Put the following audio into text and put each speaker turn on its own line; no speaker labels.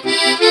Música